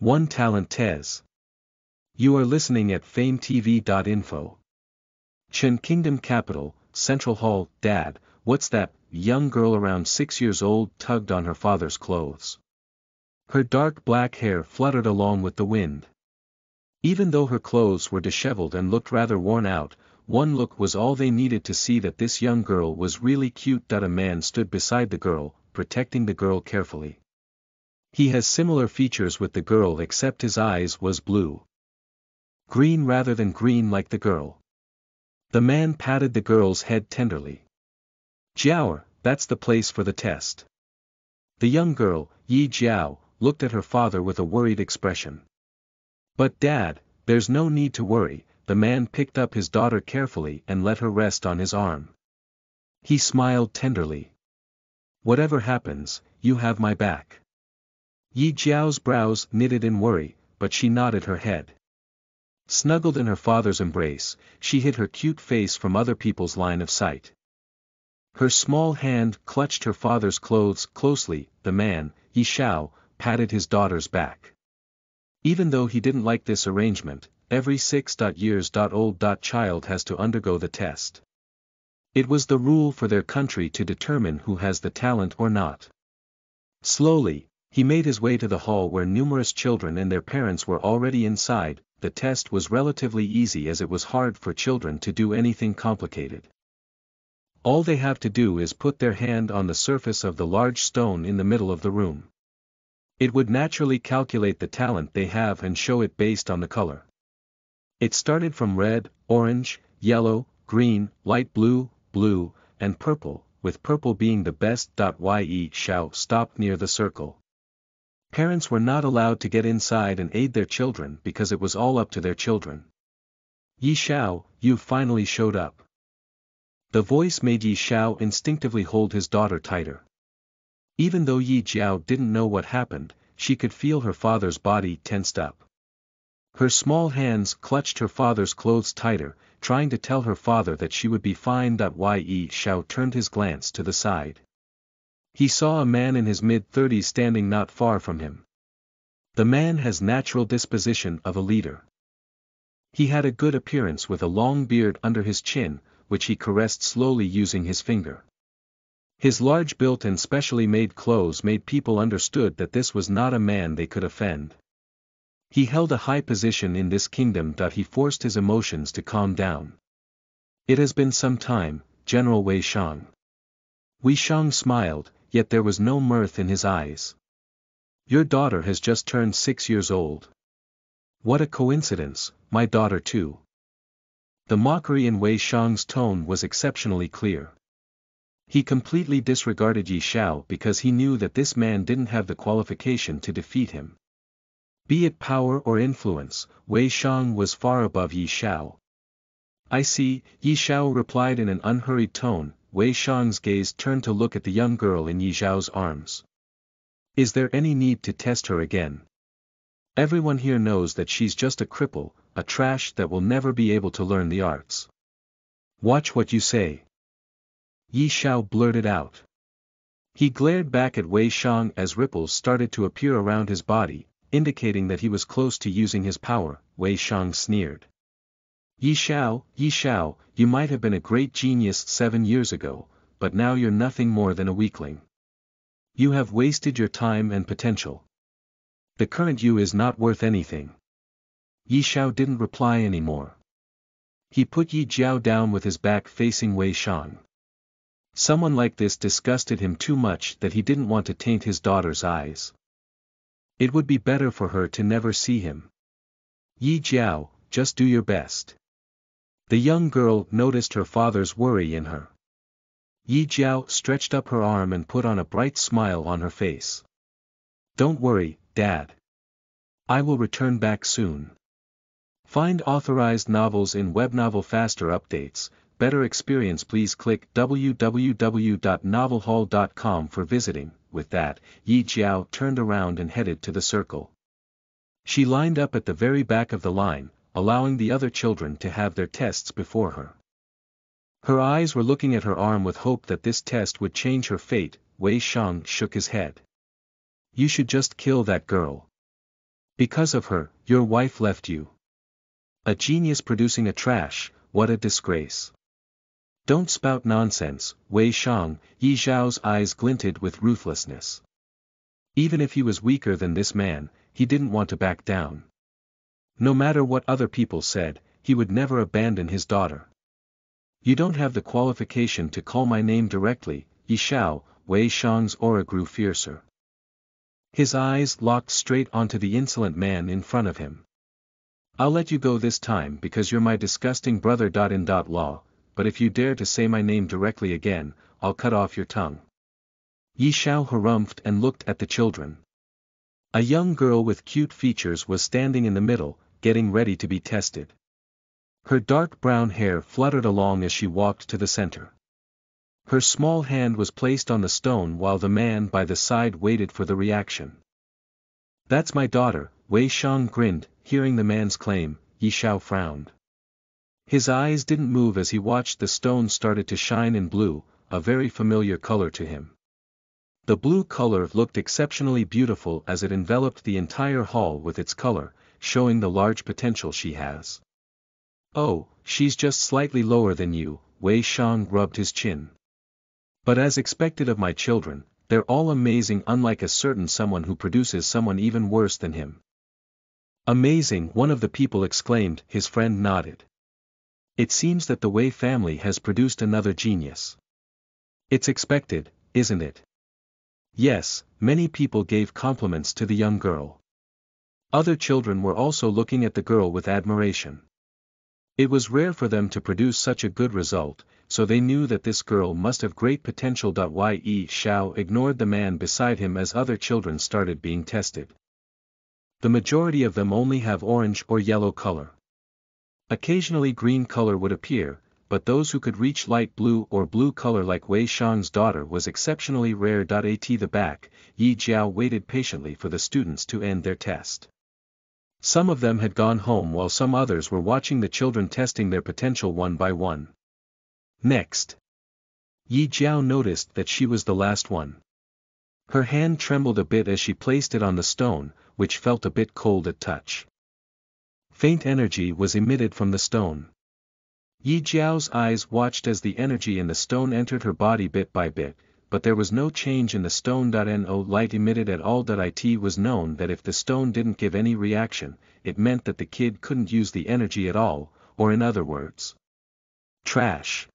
One Talent Tez. You are listening at fametv.info. Chen Kingdom Capital, Central Hall, Dad, what's that? Young girl around six years old tugged on her father's clothes. Her dark black hair fluttered along with the wind. Even though her clothes were disheveled and looked rather worn out, one look was all they needed to see that this young girl was really cute. That a man stood beside the girl, protecting the girl carefully. He has similar features with the girl except his eyes was blue. Green rather than green like the girl. The man patted the girl's head tenderly. Jiao, that's the place for the test. The young girl, Yi Jiao, looked at her father with a worried expression. But dad, there's no need to worry, the man picked up his daughter carefully and let her rest on his arm. He smiled tenderly. Whatever happens, you have my back. Yi Jiao's brows knitted in worry, but she nodded her head. Snuggled in her father's embrace, she hid her cute face from other people's line of sight. Her small hand clutched her father's clothes closely, the man, Yi Shao, patted his daughter's back. Even though he didn't like this arrangement, every six years old child has to undergo the test. It was the rule for their country to determine who has the talent or not. Slowly, he made his way to the hall where numerous children and their parents were already inside, the test was relatively easy as it was hard for children to do anything complicated. All they have to do is put their hand on the surface of the large stone in the middle of the room. It would naturally calculate the talent they have and show it based on the color. It started from red, orange, yellow, green, light blue, blue, and purple, with purple being the best. Ye Shao stopped near the circle. Parents were not allowed to get inside and aid their children because it was all up to their children. Yi Shao, you finally showed up. The voice made Yi Shao instinctively hold his daughter tighter. Even though Yi Jiao didn't know what happened, she could feel her father's body tensed up. Her small hands clutched her father's clothes tighter, trying to tell her father that she would be fine. Ye Shao turned his glance to the side. He saw a man in his mid-thirties standing not far from him. The man has natural disposition of a leader. He had a good appearance with a long beard under his chin, which he caressed slowly using his finger. His large built and specially made clothes made people understood that this was not a man they could offend. He held a high position in this kingdom. He forced his emotions to calm down. It has been some time, General Wei Shang. Wei Shang smiled, yet there was no mirth in his eyes. Your daughter has just turned six years old. What a coincidence, my daughter too. The mockery in Wei Shang's tone was exceptionally clear. He completely disregarded Yi Shao because he knew that this man didn't have the qualification to defeat him. Be it power or influence, Wei Shang was far above Yi Shao. I see, Yi Shao replied in an unhurried tone, Wei Shang's gaze turned to look at the young girl in Yi Xiao's arms. Is there any need to test her again? Everyone here knows that she's just a cripple, a trash that will never be able to learn the arts. Watch what you say. Yi Xiao blurted out. He glared back at Wei Shang as ripples started to appear around his body, indicating that he was close to using his power, Wei Shang sneered. Yi Shao, Yi Shao, you might have been a great genius seven years ago, but now you're nothing more than a weakling. You have wasted your time and potential. The current you is not worth anything. Yi Shao didn't reply anymore. He put Yi Jiao down with his back facing Wei Shang. Someone like this disgusted him too much that he didn't want to taint his daughter's eyes. It would be better for her to never see him. Yi Jiao, just do your best. The young girl noticed her father's worry in her. Yi Jiao stretched up her arm and put on a bright smile on her face. Don't worry, Dad. I will return back soon. Find authorized novels in WebNovel Faster Updates, better experience please click www.novelhall.com for visiting with that, Yi Jiao turned around and headed to the circle. She lined up at the very back of the line, allowing the other children to have their tests before her. Her eyes were looking at her arm with hope that this test would change her fate, Wei Shang shook his head. You should just kill that girl. Because of her, your wife left you. A genius producing a trash, what a disgrace. Don't spout nonsense, Wei Shang, Yi Zhao's eyes glinted with ruthlessness. Even if he was weaker than this man, he didn't want to back down. No matter what other people said, he would never abandon his daughter. You don't have the qualification to call my name directly, Yi Xiao, Wei Shang's aura grew fiercer. His eyes locked straight onto the insolent man in front of him. I'll let you go this time because you're my disgusting brother. In law, but if you dare to say my name directly again, I'll cut off your tongue. Yi Xiao harumphed and looked at the children. A young girl with cute features was standing in the middle, getting ready to be tested. Her dark brown hair fluttered along as she walked to the center. Her small hand was placed on the stone while the man by the side waited for the reaction. That's my daughter, Wei Shang grinned, hearing the man's claim, Yi Xiao frowned. His eyes didn't move as he watched the stone started to shine in blue, a very familiar color to him. The blue color looked exceptionally beautiful as it enveloped the entire hall with its color, showing the large potential she has. Oh, she's just slightly lower than you, Wei Shang rubbed his chin. But as expected of my children, they're all amazing unlike a certain someone who produces someone even worse than him. Amazing one of the people exclaimed, his friend nodded. It seems that the Wei family has produced another genius. It's expected, isn't it? Yes, many people gave compliments to the young girl. Other children were also looking at the girl with admiration. It was rare for them to produce such a good result, so they knew that this girl must have great potential. Yi Xiao ignored the man beside him as other children started being tested. The majority of them only have orange or yellow color. Occasionally green color would appear, but those who could reach light blue or blue color like Wei Shang's daughter was exceptionally rare. At the back, Yi Jiao waited patiently for the students to end their test. Some of them had gone home while some others were watching the children testing their potential one by one. Next. Yi Jiao noticed that she was the last one. Her hand trembled a bit as she placed it on the stone, which felt a bit cold at touch. Faint energy was emitted from the stone. Yi Jiao's eyes watched as the energy in the stone entered her body bit by bit, but there was no change in the stone. No light emitted at all. It was known that if the stone didn't give any reaction, it meant that the kid couldn't use the energy at all, or in other words. Trash.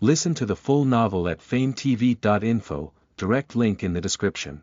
Listen to the full novel at fametv.info, direct link in the description.